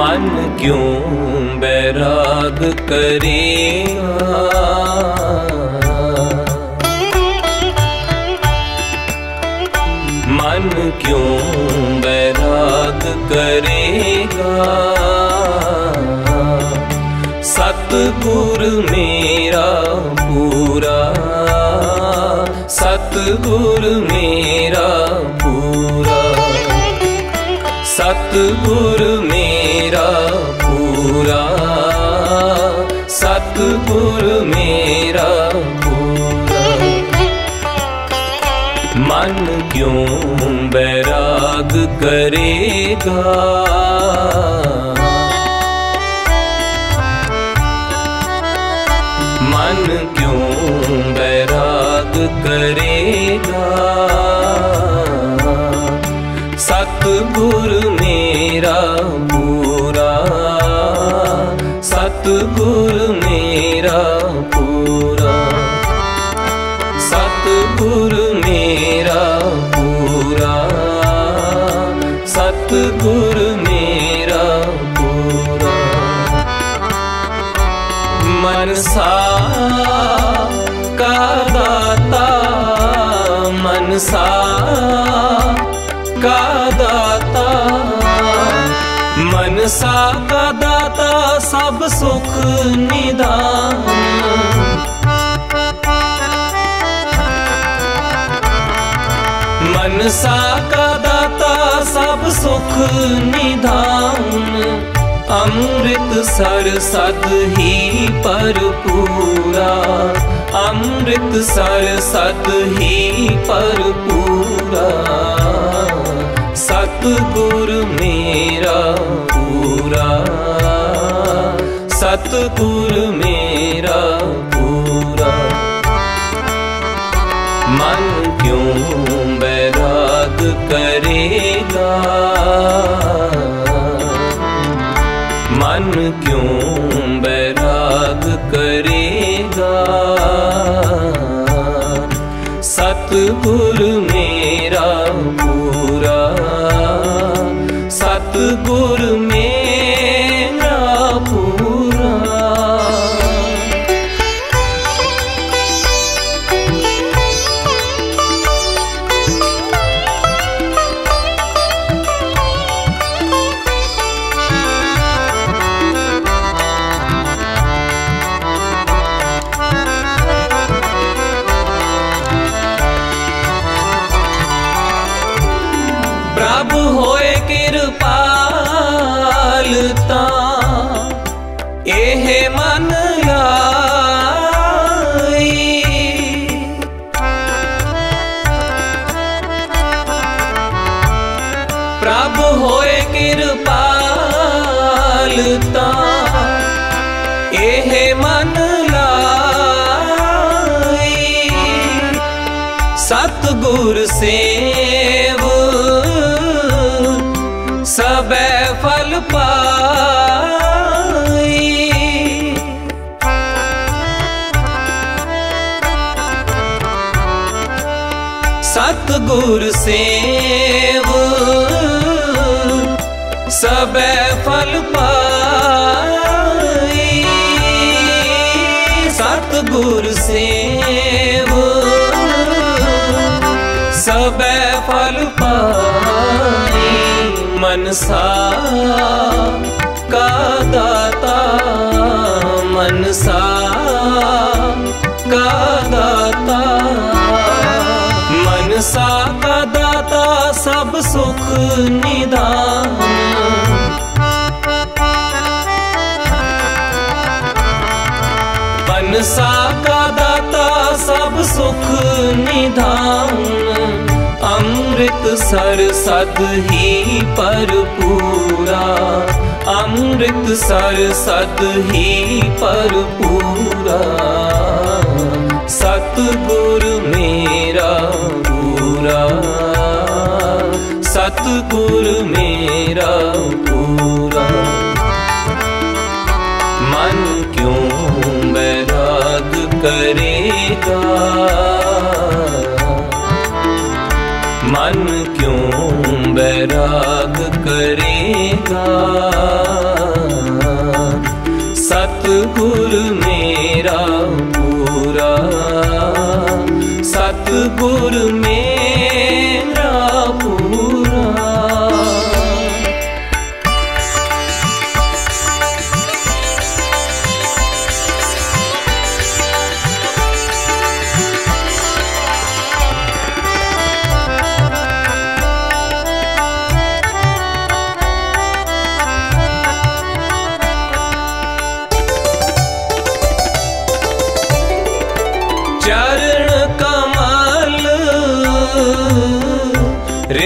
ਮਨ ਕਿਉਂ ਬੈਰਾਗ ਕਰੇਗਾ ਮਨ ਕਿਉਂ ਬੈਰਾਗ ਕਰੇਗਾ ਸਤਗੁਰ ਮੇਰਾ ਪੂਰਾ, ਸਤਗੁਰ ਮੇਰਾ ਪੂਰਾ। ਸਤਗੁਰ ਮੇਰਾ ਪੂਰਾ ਸਤਗੁਰ ਮੇਰਾ ਪੂਰਾ। ਮਨ ਕਿਉਂ ਬੈਰਾਗ ਕਰੇਗਾ? ਮਨ ਕਿਉਂ ਬੈਰਾਗ ਕਰੇਗਾ? ਸਤਗੁਰ ਮੇਰਾ ਪੂਰਾ ਸਤਗੁਰ ਮੇਰਾ ਪੂਰਾ। ਸਤਗੁਰ ਮੇਰਾ ਪੂਰਾ। ਸਤਗੁਰ ਮੇਰਾ ਪੂਰਾ। ਮਨਸਾ ਕਾ ਦਾਤਾ ਮਨਸਾ ਕਾ ਦਾਤਾ। ਮਨਸਾ ਦਾਤਾ ਸਭ ਸੁਖ ਨਿਦਾਨ। ਮਨਸਾ ਕਾ ਦਾਤਾ ਸਭ ਸੁਖ ਨਿਧਾਨ ਅੰਮ੍ਰਿਤ ਸਰ ਸਦ ਹੀ ਪਰਪੂਰਾ ਅੰਮ੍ਰਿਤ ਸਰ ਸਦ ਹੀ ਪਰਪੂਰਾ ਸਤਗੁਰ ਮੇਰਾ ਪੂਰਾ। ਸਤਗੁਰ ਮੇਰਾ ਪੂਰਾ। ਮਨ ਕਿਉਂ ਬੈਰਾਗ ਕਰੇਗਾ? ਗੁਰ ਸੇਵ। ਸਬੈ ਫਲ ਪਾਈ। ਸਤਗੁਰ ਸੇਵ। ਸਬੈ ਫਲ ਪਾਈ। ਮਨਸਾ ਕਾ ਸੁਖ ਨਿਦਾਨ। ਮਨਸਾ ਕਾ ਦਾਤਾ ਸਭ ਸੁਖ ਨਿਧਾਨ। ਅੰਮ੍ਰਿਤ ਸਰ ਸਦ ਹੀ ਪਰਪੂਰਾ ਅੰਮ੍ਰਿਤ ਸਰ ਸਦ ਹੀ ਪਰਪੂਰਾ ਸਤਗੁਰ ਮੇਰਾ ਪੂਰਾ ਸਤਗੁਰ ਮੇਰਾ ਪੂਰਾ। ਮਨ ਕਿਉਂ ਬੈਰਾਗ ਕਰੇਗਾ? ਮਨ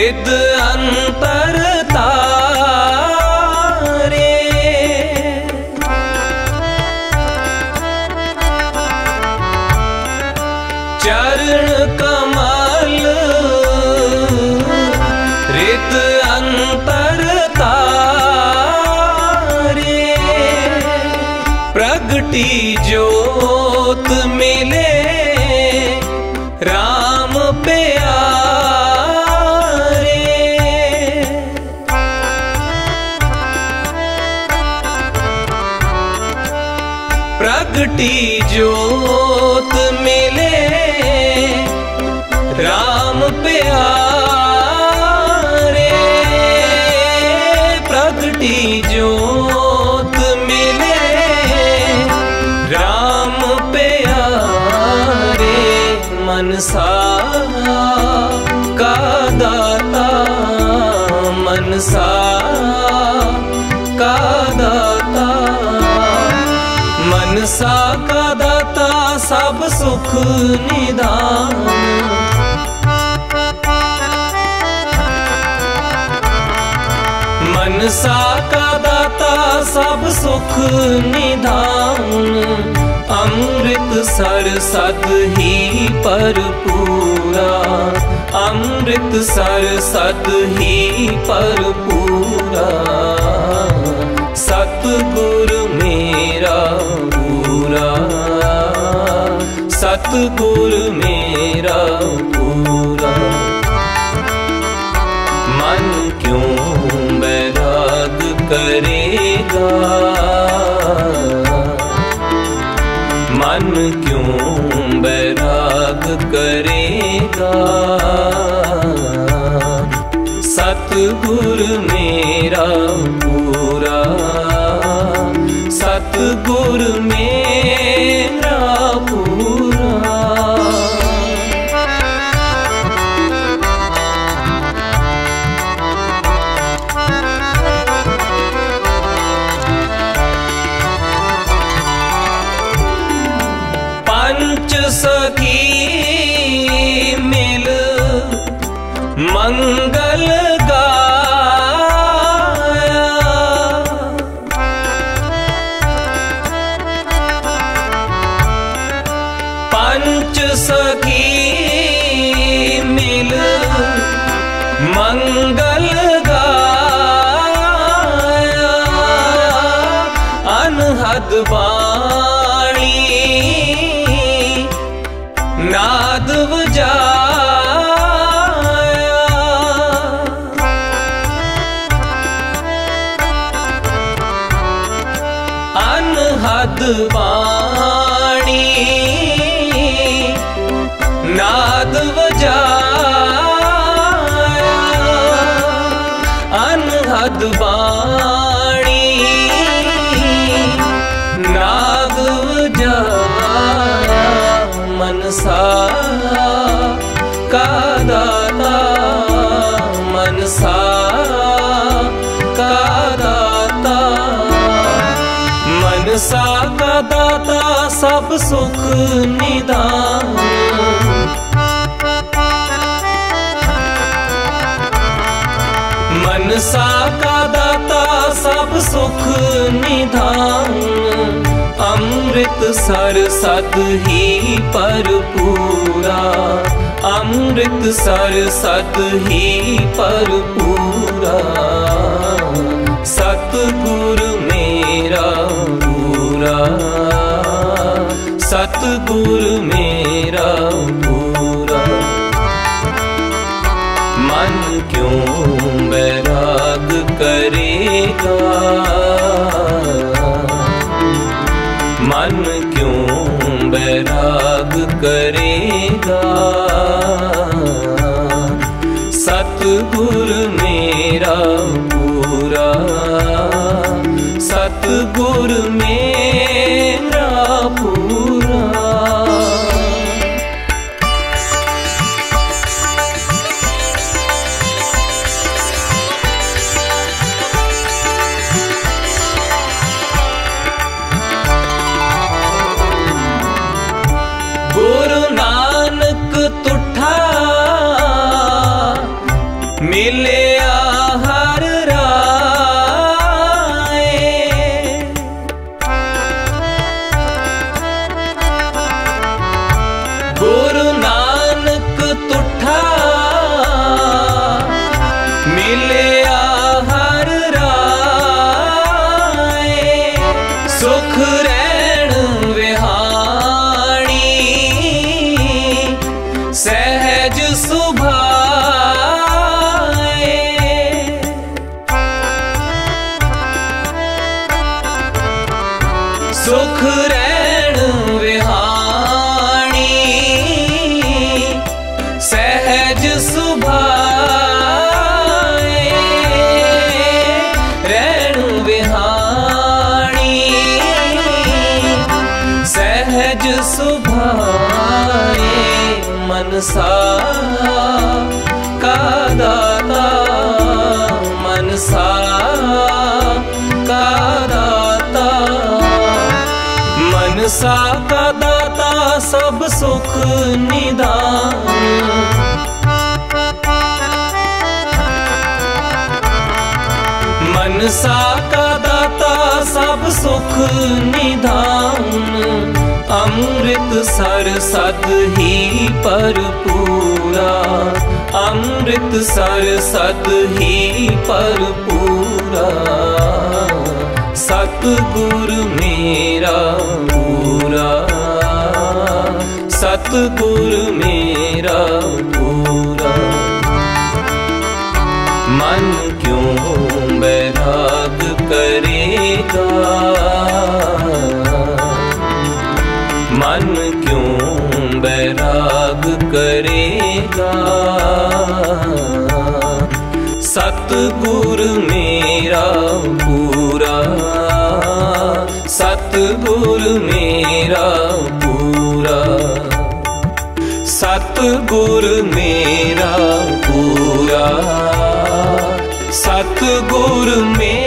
ਰਿਦ ਅੰਤਰ ਤਾਰੇ ਚਰਨ ਕਮਲ ਰਿਦ ਅੰਤਰ ਤਾਰੇ ਪ੍ਰਗਟੀ ਜੋਤ ਮਨਸਾ ਕਾ ਦਾਤਾ ਮਨਸਾ ਕਾ ਦਾਤਾ ਮਨਸਾ ਕਾ ਦਾਤਾ ਸਭ ਸੁਖ ਨਿਦਾਨ। ਮਨਸਾ ਸਭ ਸੁਖ ਨਿਧਾਨ, ਅੰਮ੍ਰਿਤ ਸਰ ਸਤ ਹੀ ਭਰਪੂਰਾ। ਅੰਮ੍ਰਿਤ ਸਰ ਸਤ ਹੀ ਭਰਪੂਰਾ। ਸਤਿਗੁਰ ਮੇਰਾ ਪੂਰਾ। ਸਤਿਗੁਰ ਮੇਰਾ ਸਤਗੁਰ ਮੇਰਾ ਪੂਰਾ। ਸਤਗੁਰ ਮੇਰਾ ਪੂਰਾ। ਪੰਚ ਸਖੀ ਮਿਲ ਮੰਗ ਅਨਹਦ ਬਾਣੀ ਨਾਦ ਵਜਾਇਆ। ਅਨਹਦ ਬਾਣੀ। ਨਾਦ ਵਜਾਇਆ। ਅਨਹਦ ਬਾਣੀ ਸਭ ਸੁਖ ਨਿਦਾਨ। ਮਨਸਾ ਕਾ ਦਾਤਾ ਸਭ ਸੁਖ ਨਿਧਾਨ ਅੰਮ੍ਰਿਤ ਸਰ ਸਤ ਹੀ ਭਰਪੂਰਾ। ਅੰਮ੍ਰਿਤ ਸਰ ਸਤ ਹੀ ਭਰਪੂਰਾ। ਸਤਿਗੁਰ ਮੇਰਾ ਸਤ ਗੁਰ ਮੇਰਾ ਪੂਰਾ ਮਨ ਕਿਉਂ ਬੈਰਾਗ ਕਰੇਗਾ ਮਨ ਕਿਉਂ ਬੈਰਾਗ ਕਰੇਗਾ ਸਤ ਗੁਰ ਮੇਰਾ ਪੂਰਾ ਸਤ ਗੁਰ ਮੇਰਾ नीले ਮਨਸਾ ਕਾ ਦਾਤਾ ਮਨਸਾ ਕਾ ਦਾਤਾ ਮਨਸਾ ਕਾ ਦਾਤਾ ਸਭ ਸੁਖ ਨਿਦਾਨ ਮਨਸਾ ਕਾ ਦਾਤਾ ਸਭ ਸੁਖ ਨਿਧਾਨ ਅੰਮ੍ਰਿਤ ਸਰ ਸਦ ਹੀ ਪਰਪੂਰਾ ਅੰਮ੍ਰਿਤ ਸਰ ਸਦ ਹੀ ਪਰਪੂਰਾ ਸਤ ਗੁਰ ਮੇਰਾ ਪੂਰਾ। ਸਤ ਗੁਰ ਮੇਰਾ ਪੂਰਾ। ਮਨ ਕਿਉਂ ਬੈਰਾਗ ਕਰੇਗਾ? ਸਤਗੁਰ ਮੇਰਾ ਪੂਰਾ। ਸਤਗੁਰ ਮੇਰਾ ਪੂਰਾ। ਸਤਗੁਰ ਮੇਰਾ ਪੂਰਾ। ਸਤਗੁਰ ਮੇਰਾ